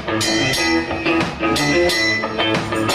Thank you.